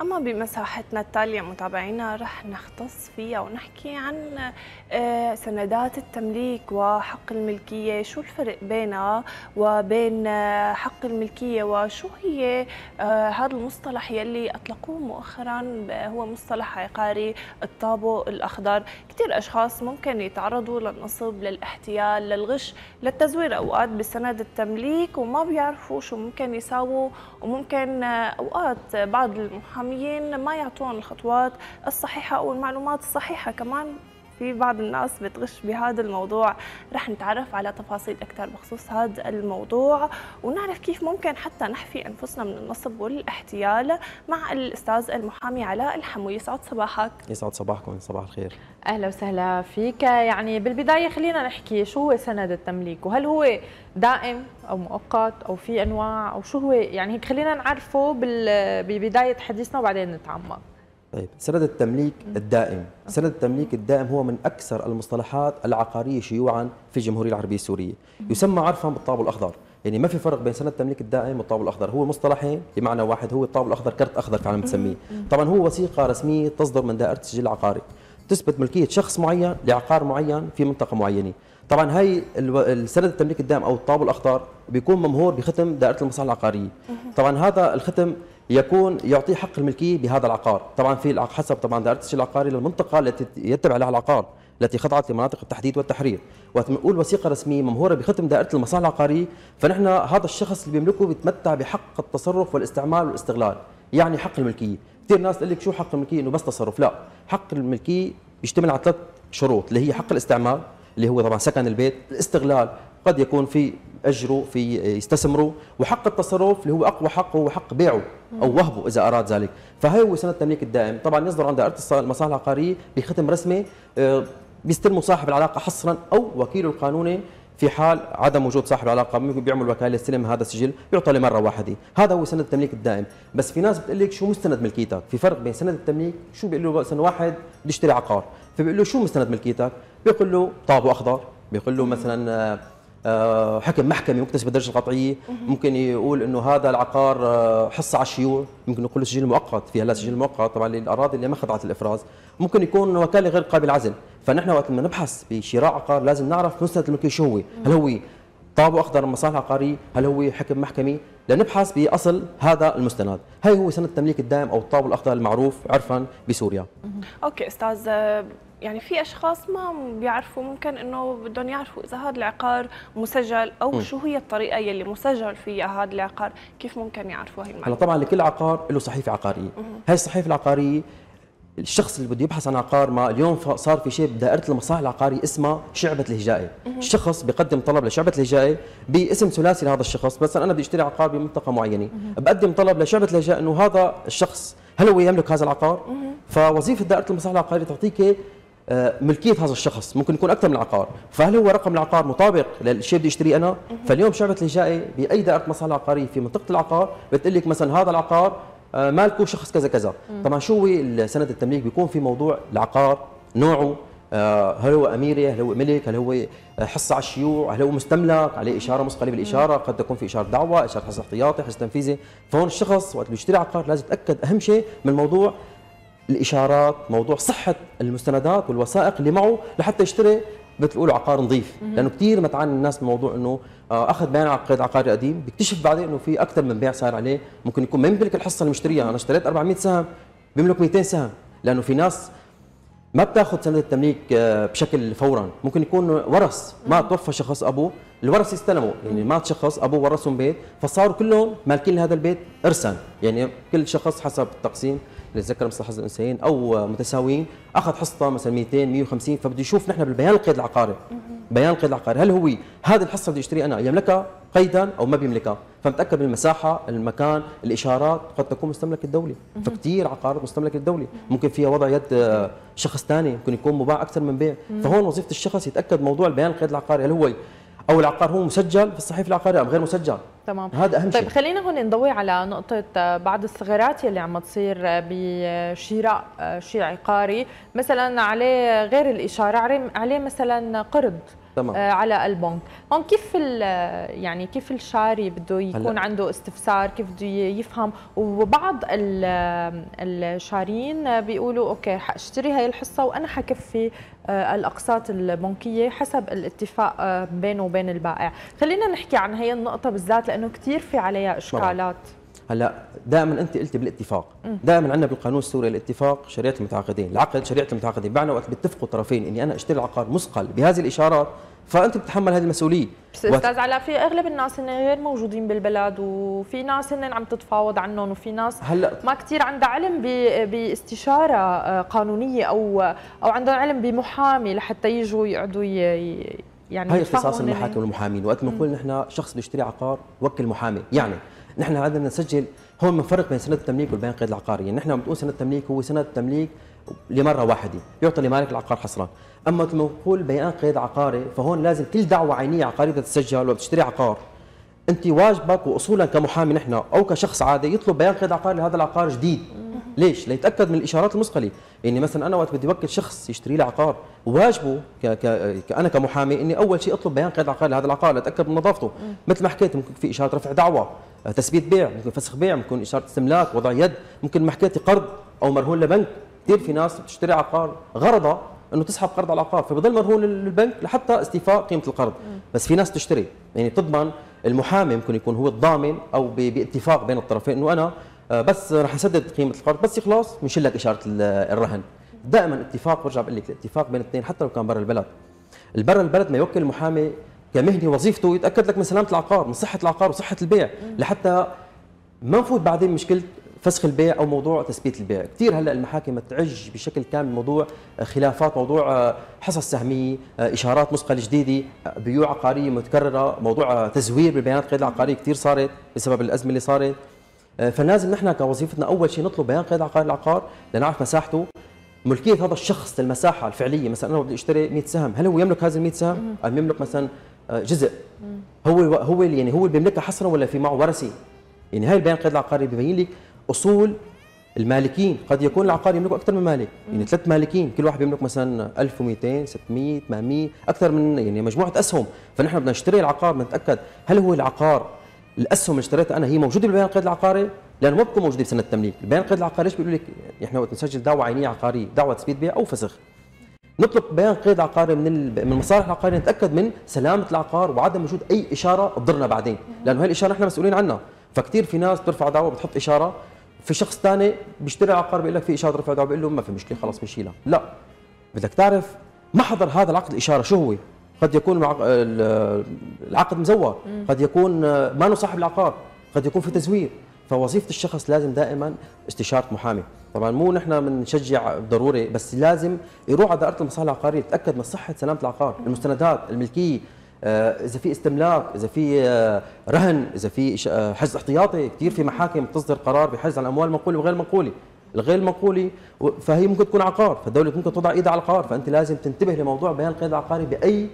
أما بمساحتنا التالية متابعينا رح نختص فيها ونحكي عن آه، سندات التمليك وحق الملكية. شو الفرق بينها وبين آه، حق الملكية؟ وشو هي آه، هذا المصطلح يلي أطلقوه مؤخرا هو مصطلح عقاري الطابو الأخضر. كثير أشخاص ممكن يتعرضوا للنصب للاحتيال للغش للتزوير أوقات بسند التمليك وما بيعرفوا شو ممكن يساووا وممكن أوقات بعض المحاميين ما يعطون الخطوات الصحيحة أو المعلومات الصحيحة كمان. في بعض الناس بتغش بهذا الموضوع. رح نتعرف على تفاصيل أكثر بخصوص هذا الموضوع ونعرف كيف ممكن حتى نحفي أنفسنا من النصب والاحتيال مع الأستاذ المحامي علاء الحموي يسعد صباحك. يسعد صباحكم صباح الخير. أهلا وسهلا فيك. يعني بالبداية خلينا نحكي شو هو سند التمليك وهل هو دائم أو مؤقت أو في أنواع أو شو هو يعني خلينا نعرفه ببداية حديثنا وبعدين نتعمق. طيب سند التمليك الدائم. سند التمليك الدائم هو من أكثر المصطلحات العقارية شيوعا في الجمهورية العربية السورية. يسمى عرفا بالطابو الأخضر. يعني ما في فرق بين سند التمليك الدائم والطابو الأخضر. هو مصطلحين بمعنى واحد هو الطابو الأخضر كرت أخضر كعلم بنسميه طبعا هو وثيقة رسمية تصدر من دائرة السجل العقاري. تثبت ملكية شخص معين لعقار معين في منطقة معينة. طبعا هاي السند التمليك الدائم أو الطابو الأخضر بيكون ممهور بختم دائرة المصالح العقارية. طبعا هذا الختم يكون يعطيه حق الملكية بهذا العقار، طبعا في حسب طبعا دائرة التسجيل العقاري للمنطقة التي يتبع لها العقار التي خضعت لمناطق التحديد والتحرير، وقت بنقول وثيقة رسمية ممهورة بختم دائرة المصالح العقارية، فنحن هذا الشخص اللي بيملكه بيتمتع بحق التصرف والاستعمال والاستغلال، يعني حق الملكية، كثير ناس تقول لك شو حق الملكية؟ إنه بس تصرف، لا، حق الملكية بيشتمل على ثلاث شروط اللي هي حق الاستعمال اللي هو طبعا سكن البيت، الاستغلال. قد يكون في اجره في يستثمروا وحق التصرف اللي هو أقوى حق هو حق بيعه أو وهبه إذا أراد ذلك. فهي هو سند التمليك الدائم. طبعا يصدر عند دائره المصالح العقارية بختم رسمي آه، بيستلمه صاحب العلاقة حصرا أو وكيله القانوني في حال عدم وجود صاحب العلاقة. بيعمل وكالة يستلم هذا السجل بيعطى لمرة واحدة. هذا هو سند التمليك الدائم. بس في ناس بتقول لك شو مستند ملكيتك؟ في فرق بين سند التمليك شو بيقول له مثلا واحد بده يشتري عقار. فبيقول له شو مستند ملكيتك؟ بيقول له طابو أخضر. بيقول له مثلا آه، حكم محكمي مكتسب الدرجة القطعية. ممكن يقول إنه هذا العقار آه، حصه على الشيوع. ممكن نقول له سجل مؤقت. في هلا سجل مؤقت. طبعا للاراضي اللي ما خضعت الافراز ممكن يكون وكالة غير قابل عزل فنحن وقت ما نبحث بشراء عقار لازم نعرف مستند الملكية شو هو. هل هو طابو أخضر مصالح عقارية؟ هل هو حكم محكمي لنبحث بأصل هذا المستند. هي هو سند التمليك الدائم أو الطابو الأخضر المعروف عرفا بسوريا. أوكي أستاذ يعني في أشخاص ما بيعرفوا ممكن إنه بدهم يعرفوا إذا هذا العقار مسجل أو م. شو هي الطريقة يلي مسجل فيها هذا العقار كيف ممكن يعرفوا هي هلا طبعا لكل عقار له صحيفة عقارية. هاي الصحيفة العقارية الشخص اللي بده يبحث عن عقار ما اليوم صار في شيء بدائرة المصالح العقارية اسمها شعبة الهجائي الشخص بيقدم طلب لشعبة الهجائي باسم ثلاثي لهذا الشخص. مثلا أنا بدي أشتري عقار بمنطقة معينة. بقدم طلب لشعبة الهجائي إنه هذا الشخص هل هو يملك هذا العقار؟ فوظيفة دائرة المصالح العقارية تعطيك ملكية هذا الشخص ممكن يكون أكثر من عقار فهل هو رقم العقار مطابق للشيء بدي اشتريه أنا؟ فاليوم شعبه الهجائي بأي دائرة مصالح عقاريه في منطقة العقار بتقول لك مثلا هذا العقار آه، مالكه شخص كذا كذا. طبعا شو هو سند التمليك؟ بيكون في موضوع العقار نوعه آه، هل هو أميري هل هو ملك هل هو حصة على الشيوع هل هو مستملك عليه إشارة مثقلة بالإشارة قد تكون في إشارة دعوة إشارة حصة احتياطي حصة تنفيذي. فهون الشخص وقت بيشتري عقار لازم يتأكد أهم شيء من موضوع الإشارات موضوع صحة المستندات والوثائق اللي معه لحتى يشتري مثل بيقولوا عقار نظيف. لأنه كثير متعان الناس بموضوع إنه آه، أخذ بيان على قيد عقاري قديم بيكتشف بعدين إنه في أكثر من بيع صار عليه. ممكن يكون ما يملك الحصة اللي مشتريها. أنا اشتريت 400 سهم بيملك 200 سهم. لأنه في ناس ما بتاخذ سند التمليك آه، بشكل فورا. ممكن يكون ورث ما توفى شخص أبوه الورث يستلموا يعني مات شخص أبوه ورثهم بيت فصاروا كلهم مالكين لهذا البيت ارثا. يعني كل شخص حسب التقسيم. للذكر مثل حظ الأنثيين أو متساويين. أخذ حصته مثلا 200 150 فبده يشوف نحن بالبيان القيد العقاري. بيان القيد العقاري. هل هو هذه الحصة بدي اشتري أنا يملكها قيدا أو ما بيملكها؟ فمتأكد من المساحة المكان الإشارات. قد تكون مستملك الدولة فكتير عقارات مستملكه الدولة ممكن فيها وضع يد آه، شخص ثاني ممكن يكون مباع أكثر من بيع. فهون وظيفة الشخص يتأكد موضوع البيان القيد العقاري. هل هو أو العقار هو مسجل في الصحيفه العقاريه ام غير مسجل. تمام. هذا أهم طيب شيء. خلينا هون نضوي على نقطة بعض الثغرات يلي عم تصير بشراء شيء عقاري. مثلا عليه غير الإشارة عليه مثلا قرض. تمام. آه على البنك هون كيف يعني كيف الشاري بده يكون هلأ. عنده استفسار كيف بده يفهم وبعض الشارين بيقولوا أوكي حأشتري هاي الحصة وأنا حكفي آه، الأقساط البنكية حسب الاتفاق آه، بينه وبين البائع خلينا نحكي عن هي النقطة بالذات لأنه كثير في عليها إشكالات هلا دائما أنت قلتي بالاتفاق. دائما عندنا بالقانون السوري الاتفاق شريعة المتعاقدين. العقد شريعة المتعاقدين. بمعنى وقت بيتفقوا طرفين إني أنا أشتري العقار مثقل بهذه الإشارات فأنت بتتحمل هذه المسؤولية. بس أستاذ علاء في أغلب الناس هن غير موجودين بالبلد وفي ناس هن عم تتفاوض عنهم وفي ناس هلا ما كثير عندها علم باستشارة آه، قانونية أو أو عندهم علم بمحامي لحتى يجوا يقعدوا يعني هي اختصاص المحاكم والمحامين وقت ما نقول نحن شخص بده يشتري عقار وكل محامي. يعني نحن عندنا نسجل هون بنفرق بين سند التمليك القيد العقاري يعني نحن بنقول سند التمليك هو سند التمليك لمرة واحدة يعطى لمالك العقار حصرا أما لما نقول بيان قيد عقاري فهون لازم كل دعوة عينية عقاريه تتسجل وبتشتري عقار. انت واجبك واصولا كمحامي نحن أو كشخص عادي يطلب بيان قيد عقاري لهذا العقار جديد. ليش؟ ليتأكد من الإشارات المثقله، يعني مثلا أنا وقت بدي وكل شخص يشتري لي عقار واجبه ك... ك... أنا كمحامي إني أول شيء أطلب بيان قيد عقاري لهذا العقار لأتأكد من نظافته، مثل ما حكيت ممكن في إشارة رفع دعوة، تثبيت بيع، ممكن فسخ بيع، ممكن إشارة استملاك، وضع يد، ممكن ما حكيتي قرض أو مرهون لبنك، كثير في ناس بتشتري عقار غرضها إنه تسحب قرض على العقار فبضل مرهون للبنك لحتى استيفاء قيمة القرض. بس في ناس تشتري. يعني تضمن المحامي ممكن يكون هو الضامن أو باتفاق بين الطرفين إنه أنا آه، بس رح نسدد قيمة القرض بس يخلص بنشيل لك اشاره الرهن. دائما اتفاق برجع بقول لك الاتفاق بين الاثنين حتى لو كان برا البلد. البرا البلد ما يوكل المحامي كمهني وظيفته يتأكد لك من سلامة العقار من صحة العقار وصحة البيع لحتى ما نفوت بعدين مشكلة فسخ البيع أو موضوع تثبيت البيع. كثير هلأ المحاكم تعج بشكل كامل موضوع خلافات موضوع آه، حصص سهمية آه، إشارات مثقله جديدة بيوع عقارية متكررة موضوع تزوير بالبيانات القيد العقارية كثير صارت بسبب الأزمة اللي صارت. آه، فلازم نحن كوظيفتنا أول شيء نطلب بيان قيد عقاري العقار لنعرف مساحته ملكية هذا الشخص للمساحه الفعلية مثلا أنا بدي أشتري 100 سهم هل هو يملك هذه ال 100 سهم أم يملك مثلا آه، جزء؟ هو هو يعني هو اللي بيملكها حصرا ولا في معه ورثة؟ يعني هاي البيان قيد العقاري ببين لك أصول المالكين قد يكون العقار يملك أكثر من مالك. يعني ثلاث مالكين كل واحد بيملك مثلا 1200 600 800 أكثر من يعني مجموعة أسهم. فنحن بدنا نشتري العقار بنتاكد هل هو العقار الاسهم اللي اشتريتها أنا هي موجودة بالبيان القيد العقاري؟ لأنه ما بتكون موجودة بسنه التمليك، البيان القيد العقاري إيش بيقول لك إحنا وقت نسجل دعوة عينية عقارية، دعوة تثبيت بيع أو فسخ. نطلب بيان قيد عقاري من من المصالح العقارية نتأكد من سلامة العقار وعدم وجود أي إشارة تضرنا بعدين، لأنه هاي الإشارة نحن مسؤولين عنها، فكثير في ناس بترفع دعوة بتحط إشارة. في شخص ثاني بيشتري عقار بيقول لك في إشارة رفع دعوة بيقول له ما في مشكلة خلص بنشيلها، لا. بدك تعرف محضر هذا العقد الإشارة شو هو؟ قد يكون العقد مزور، قد يكون ما صاحب العقار، قد يكون في تزوير. فوظيفة الشخص لازم دائما استشارة محامي. طبعا مو نحن بنشجع ضروري بس لازم يروح على دائرة المصالح العقارية يتأكد من صحة سلامة العقار. المستندات الملكية آه، إذا في استملاك إذا في آه، رهن إذا في آه، حجز احتياطي. كثير في محاكم تصدر قرار بحجز على الاموال المنقوله وغير المنقوله الغير المنقوله فهي ممكن تكون عقار. فالدولة ممكن تضع إيدها على العقار فأنت لازم تنتبه لموضوع بيان القيد العقاري بأي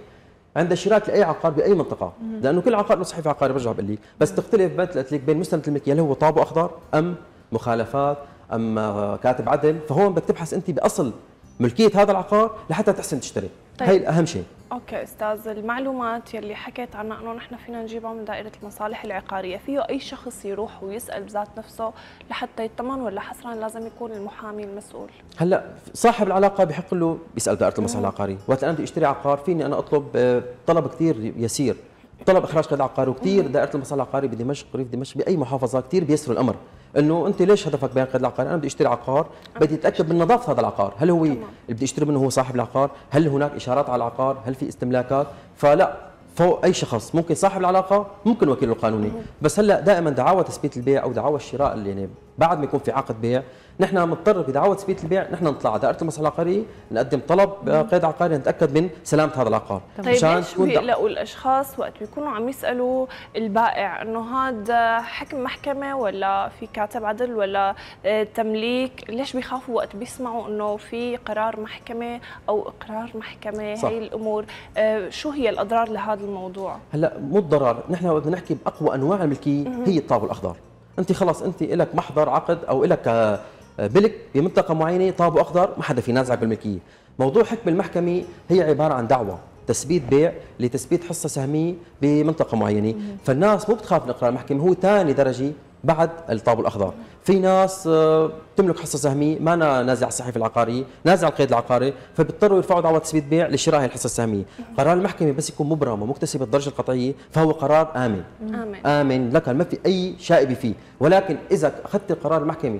عند شراك لأي عقار بأي منطقة. لأنه كل عقار له صحيفه عقاري برجع بقول بس تختلف قلت لك بين مستند الملكية هل هو طابو أخضر أم مخالفات أم كاتب عدل؟ فهون بدك تبحث أنت بأصل ملكية هذا العقار لحتى تحسن تشتري. طيب. هي أهم شيء. أوكي أستاذ المعلومات يلي حكيت عنها إنه نحن فينا نجيبها من دائرة المصالح العقارية. فيه أي شخص يروح ويسأل بذات نفسه لحتى يطمن ولا حصرا لازم يكون المحامي المسؤول؟ هلأ صاحب العلاقة بحق له يسأل دائرة المصالح العقارية. وقت أنا بدي أشتري عقار فيني أنا أطلب آه، طلب كثير يسير. طلب إخراج قيد عقاري وكثير دائرة المصالح العقارية بدمشق ريف دمشق بأي محافظة كثير بيسروا الأمر. إنه أنت ليش هدفك بيان قيد العقاري؟ أنا بدي أشتري عقار بدي أتأكد من نظافة هذا العقار، هل هو اللي بدي أشتري منه هو صاحب العقار؟ هل هناك إشارات على العقار؟ هل في استملاكات؟ فلا فوق أي شخص ممكن صاحب العلاقة ممكن وكيله القانوني بس هلأ دائما دعاوى تثبيت البيع أو دعاوى الشراء اللي يعني بعد ما يكون في عقد بيع نحن مضطر بدعوه تثبيت البيع نحن نطلع. على دائره المصلحه العقاريه نقدم طلب قيد عقاري نتأكد من سلامة هذا العقار. طيب مشان ليش بيقلقوا الأشخاص وقت بيكونوا عم يسألوا البائع إنه هذا حكم محكمة ولا في كاتب عدل ولا آه، تمليك ليش بيخافوا وقت بيسمعوا إنه في قرار محكمة أو إقرار محكمة؟ صح. هي الأمور آه، شو هي الأضرار لهذا الموضوع؟ هلأ مو الضرر. نحن بدنا نحكي بأقوى أنواع الملكية هي الطابو الأخضر. أنت خلص أنت لك محضر عقد أو لك آه، بلك بمنطقه معينة طابو أخضر ما حدا في ينازعك بالملكية. موضوع حكم المحكمة هي عبارة عن دعوة تثبيت بيع لتثبيت حصة سهمية بمنطقة معينة. فالناس مو بتخاف من قرار المحكمة هو ثاني درجة بعد الطابو الأخضر. في ناس آه، تملك حصة سهمية ما أنا نازع الصحيفة العقارية نازع القيد العقاري فبيضطروا يرفعوا دعوى تثبيت بيع لشراء الحصة السهمية. قرار المحكمة بس يكون مبرم ومكتسب الدرجة القطعية فهو قرار آمن. امن آمن. لك ما في أي شائبه فيه. ولكن إذا أخذت القرار المحكمة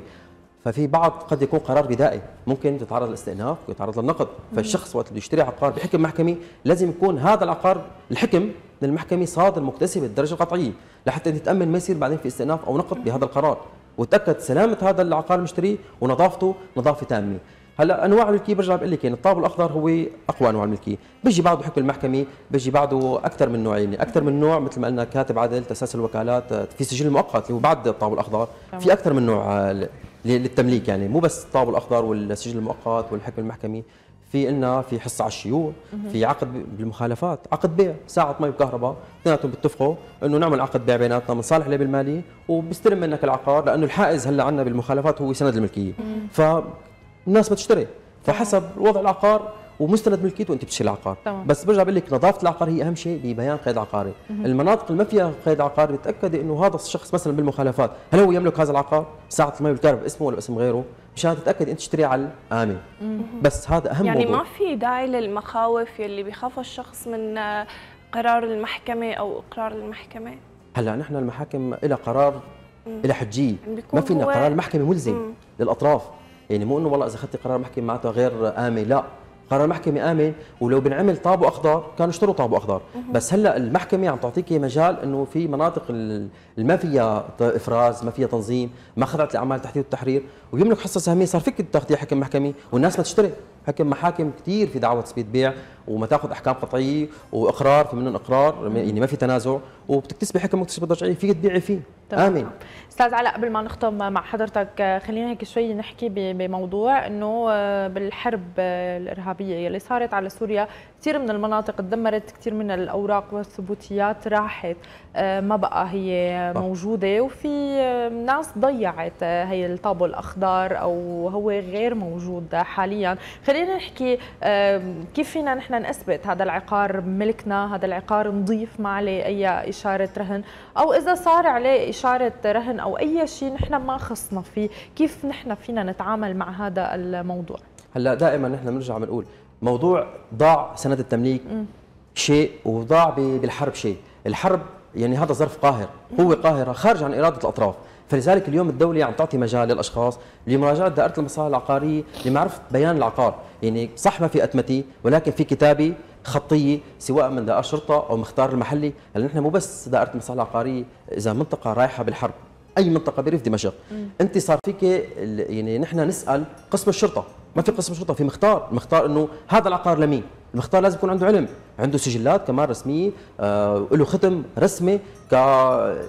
ففي بعض قد يكون قرار بدائي. ممكن تتعرض للاستئناف ويتعرض للنقد. فالشخص وقت اللي يشتري عقار بحكم محكمي لازم يكون هذا العقار الحكم من المحكمه صادر مكتسب الدرجة القطعية لحتى انت تامن ما يصير بعدين في استئناف أو نقد بهذا القرار. وتأكد سلامة هذا العقار المشتري ونظافته نظافة تامة. هلأ أنواع الملكية برجع بقول لك يعني الطابو الأخضر هو أقوى أنواع الملكية. بيجي بعده حكم المحكمه بيجي بعده أكثر من نوعين. أكثر من نوع مثل ما قلنا كاتب عدل تاسيس الوكالات في سجل مؤقت اللي هو بعد الطابو الأخضر. في أكثر من نوع آه، للتمليك يعني. مو بس الطابو الأخضر والسجل المؤقت والحكم المحكمي في لنا في حصة على الشيوع في عقد بالمخالفات عقد بيع ساعة مي وكهرباء اثنيناتهم بيتفقوا إنه نعمل عقد بيع بيناتنا من صالح ليه بالمالي وبيستلم منك العقار لأنه الحائز هلأ عندنا بالمخالفات هو سند الملكية. فالناس بتشتري. فحسب وضع العقار ومستند ملكيته وانت بتشتري العقار تمام. بس برجع بقول لك نظافة العقار هي أهم شيء ببيان قيد عقاري المناطق اللي ما فيها قيد عقاري تاكدي إنه هذا الشخص مثلا بالمخالفات هل هو يملك هذا العقار؟ ساعة المي والكهرباء باسمه ولا باسم غيره مشان تتاكدي إنت تشتري على الآمن. بس هذا أهم يعني موضوع. ما في داعي للمخاوف يلي بيخاف الشخص من قرار المحكمة أو إقرار المحكمة؟ هلأ نحن المحاكم لها قرار لها حجية. ما فينا هو- قرار المحكمة ملزم مم. للأطراف. يعني مو إنه والله إذا اخذت قرار محكمه معناته غير امن لا. قرار المحكمة آمن ولو بنعمل طابو أخضر كانوا اشتروا طابو أخضر بس هلأ المحكمة عم تعطيك مجال إنه في مناطق اللي ما فيها إفراز ما فيها تنظيم ما خضعت لأعمال التحديد والتحرير ويملك حصة سهمية صار فيك تاخذيها حكم محكمي والناس ما تشتري. حكم محاكم كثير في دعوة تثبيت بيع وما تاخذ أحكام قطعية وإقرار في منهم إقرار يعني ما في تنازع وبتكتسبي حكم مكتسبه رجعيه فيك تبيعي فيه. امن أستاذ علاء قبل ما نختم مع حضرتك خلينا هيك شوي نحكي بموضوع إنه آه، بالحرب آه، الإرهابية يلي صارت على سوريا كثير من المناطق تدمرت كثير من الأوراق والثبوتيات راحت آه، ما بقى هي. موجودة وفي ناس ضيعت هي الطابو الأخضر أو هو غير موجود حاليا خلينا نحكي كيف فينا نحن نثبت هذا العقار ملكنا هذا العقار نضيف ما عليه أي إشارة رهن؟ أو إذا صار عليه إشارة رهن أو أي شيء نحن ما خصنا فيه كيف نحن فينا نتعامل مع هذا الموضوع؟ هلأ دائما نحن بنرجع بنقول موضوع ضاع سند التمليك شيء وضاع بالحرب شيء. الحرب يعني هذا ظرف قاهر قوه قاهرة خارج عن إرادة الأطراف. فلذلك اليوم الدولة عم تعطي مجال للأشخاص لمراجعة دائرة المصالح العقارية لمعرفة بيان العقار. يعني صح ما في أتمتي ولكن في كتابة خطية سواء من دائرة الشرطة أو مختار المحلي لأن نحن مو بس دائرة المصالح العقارية إذا منطقة رايحة بالحرب أي منطقة بريف دمشق. أنت صار فيك يعني نحن نسأل قسم الشرطة. ما في قسم شرطة في مختار. مختار إنه هذا العقار لمين المختار لازم يكون عنده علم. عنده سجلات كمان رسمية آه له ختم رسمي ك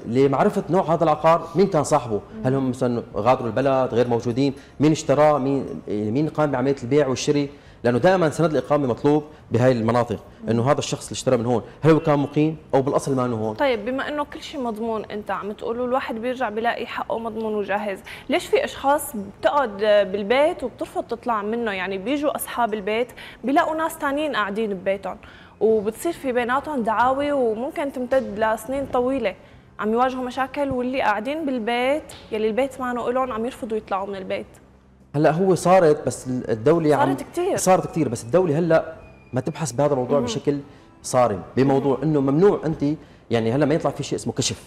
لمعرفة نوع هذا العقار مين كان صاحبه. هل هم مثلا غادروا البلد غير موجودين؟ مين اشتراه؟ مين يعني مين قام بعملية البيع والشراء؟ لأنه دائما سند الإقامة مطلوب بهاي المناطق إنه هذا الشخص اللي اشترى من هون هل هو كان مقيم أو بالأصل ما إنه هون؟ طيب بما إنه كل شيء مضمون أنت عم تقولوا الواحد بيرجع بيلاقي حقه مضمون وجاهز. ليش في أشخاص بتقعد بالبيت وبترفض تطلع منه؟ يعني بيجوا أصحاب البيت بيلاقوا ناس تانيين قاعدين ببيتهم وبتصير في بيناتهم دعاوي وممكن تمتد لسنين طويلة. عم يواجهوا مشاكل واللي قاعدين بالبيت يلي البيت معنا لهم عم يرفضوا يطلعوا من البيت. هلأ هو صارت بس الدولة عم صارت كتير. صارت كثير بس الدولة هلأ ما تبحث بهذا الموضوع بشكل صارم بموضوع إنه ممنوع انت يعني هلأ ما يطلع في شيء اسمه كشف.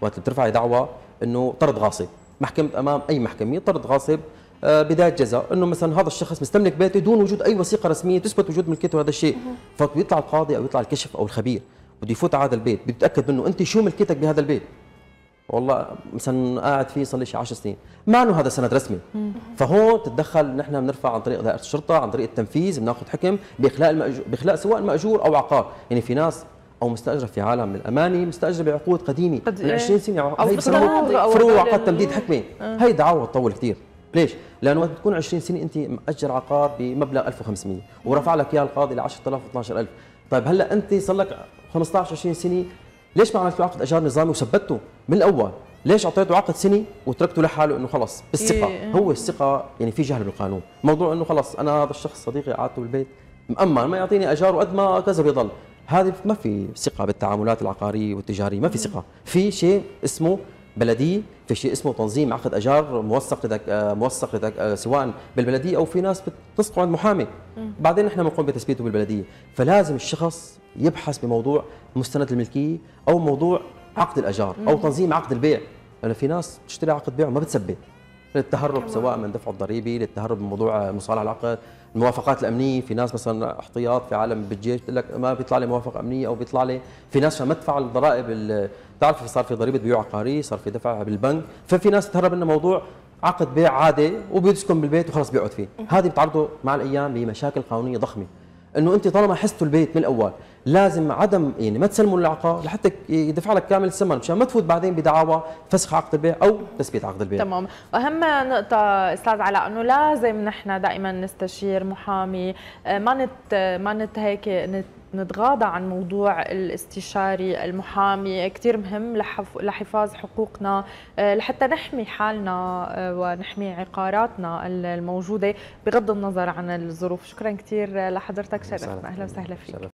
وقت اللي بترفعي دعوى إنه طرد غاصب محكمة أمام أي محكمة طرد غاصب آه، بداية جزاء إنه مثلا هذا الشخص مستملك بيته دون وجود أي وثيقة رسمية تثبت وجود ملكيته هذا الشيء. فبيطلع القاضي أو يطلع الكشف أو الخبير بده يفوت على هذا البيت بيتاكد منه انت شو ملكيتك بهذا البيت. والله مثلا قاعد فيه صار لي شي 10 سنين. ما انه هذا سند رسمي. فهون تتدخل نحن بنرفع عن طريق دائرة الشرطة عن طريق التنفيذ بناخذ حكم بإخلاء المأجور بإخلاء سواء مأجور أو عقار. يعني في ناس أو مستأجرة في عالم الأماني مستأجرة بعقود قديمة. قد من إيه؟ 20 سنة أو هي في بسموه فروع عقد تمديد حكمي هي دعوه تطول كثير ليش؟ لأنه وقت تكون 20 سنة أنت مأجر عقار بمبلغ 1500 ورفع لك إياه القاضي ل 10000 و12000 طيب هلأ أنت صار لك 15 20 سنة ليش ما عملت له عقد إيجار نظامي وثبته من الأول؟ ليش أعطيته عقد سنه وتركته لحاله إنه خلص؟ بالثقة. إيه. هو الثقة يعني في جهل بالقانون. موضوع إنه خلص أنا هذا الشخص صديقي قعدته بالبيت مأمن ما يعطيني اجار وقد ما كذا بيضل. هذه ما في ثقة بالتعاملات العقارية والتجارية ما في ثقة. في شيء اسمه بلديه في شيء اسمه تنظيم عقد اجار موثق لدك موثق لدك سواء بالبلدية أو في ناس بتسقط عند محامي. بعدين نحن بنقوم بتثبيته بالبلدية. فلازم الشخص يبحث بموضوع مستند الملكية أو موضوع عقد الأجار أو تنظيم عقد البيع. لأنه في ناس بتشتري عقد بيع وما بتثبت للتهرب سواء من دفع الضريبي للتهرب من موضوع مصالحه العقد الموافقات الأمنية. في ناس مثلا احتياط في عالم بالجيش بتقول لك ما بيطلع لي موافقة أمنية أو بيطلع لي. في ناس ما تدفع الضرائب بتعرف صار في ضريبة بيوع عقاري صار في دفع بالبنك. ففي ناس تهرب انه موضوع عقد بيع عادي وبيسكن بالبيت وخلص بيقعد فيه. هذه بتعرضه مع الأيام بمشاكل قانونية ضخمة. إنه أنت طالما حستوا البيت من الأول لازم عدم يعني ما تسلموا العقار لحتى يدفع لك كامل الثمن مشان ما تفوت بعدين بدعاوى فسخ عقد البيع أو تثبيت عقد البيع. تمام. واهم نقطة أستاذ علاء إنه لازم نحن دائما نستشير محامي. آه، ما نت ما نت هيك نت نتغاضى عن موضوع الاستشاري المحامي. كثير مهم لحفاظ حقوقنا آه، لحتى نحمي حالنا آه، ونحمي عقاراتنا الموجودة بغض النظر عن الظروف. شكرا كثير لحضرتك شرفتنا أهلا وسهلا فيك.